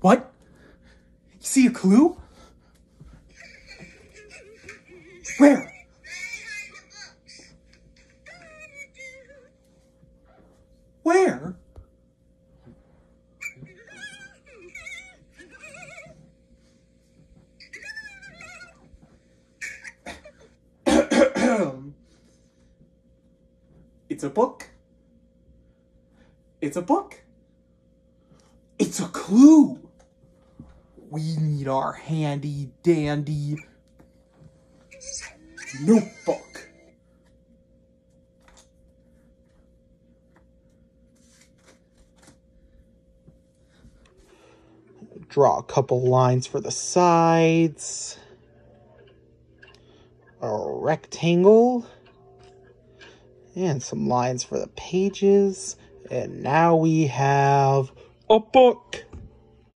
What? You see a clue? Where? Where? it's a book. It's a book. It's a clue. We need our handy dandy notebook. Draw a couple lines for the sides. A rectangle. And some lines for the pages. And now we have a book.